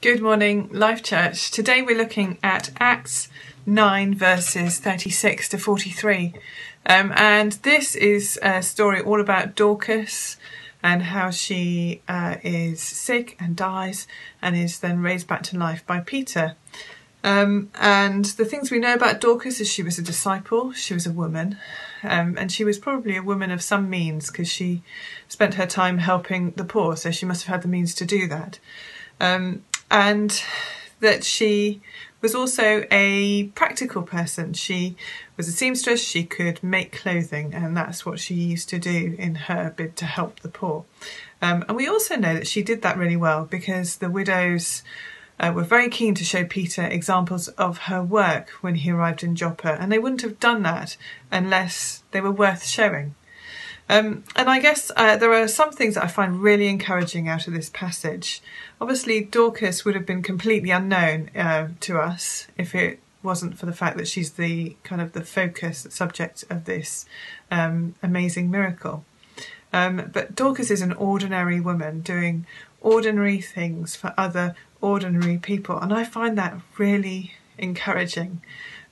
Good morning, Life Church. Today we're looking at Acts 9, verses 36 to 43. Um, and this is a story all about Dorcas and how she uh, is sick and dies and is then raised back to life by Peter. Um, and the things we know about Dorcas is she was a disciple, she was a woman, um, and she was probably a woman of some means because she spent her time helping the poor, so she must have had the means to do that. Um, and that she was also a practical person. She was a seamstress, she could make clothing, and that's what she used to do in her bid to help the poor. Um, and we also know that she did that really well because the widows uh, were very keen to show Peter examples of her work when he arrived in Joppa, and they wouldn't have done that unless they were worth showing. Um, and I guess uh, there are some things that I find really encouraging out of this passage. Obviously, Dorcas would have been completely unknown uh, to us if it wasn't for the fact that she's the kind of the focus subject of this um, amazing miracle. Um, but Dorcas is an ordinary woman doing ordinary things for other ordinary people, and I find that really encouraging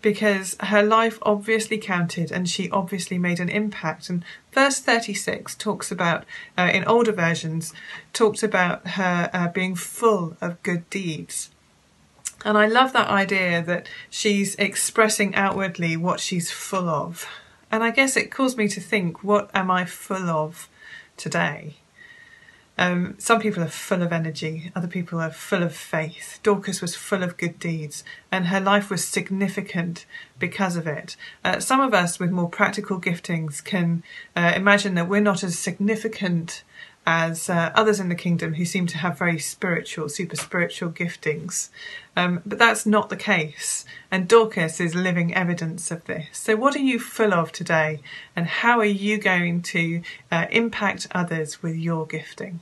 because her life obviously counted and she obviously made an impact. And verse 36 talks about, uh, in older versions, talks about her uh, being full of good deeds. And I love that idea that she's expressing outwardly what she's full of. And I guess it caused me to think, what am I full of today? Um, some people are full of energy, other people are full of faith. Dorcas was full of good deeds, and her life was significant because of it. Uh, some of us with more practical giftings can uh, imagine that we're not as significant as uh, others in the kingdom who seem to have very spiritual, super spiritual giftings. Um, but that's not the case. And Dorcas is living evidence of this. So, what are you full of today? And how are you going to uh, impact others with your gifting?